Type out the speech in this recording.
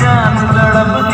जान तड़पती है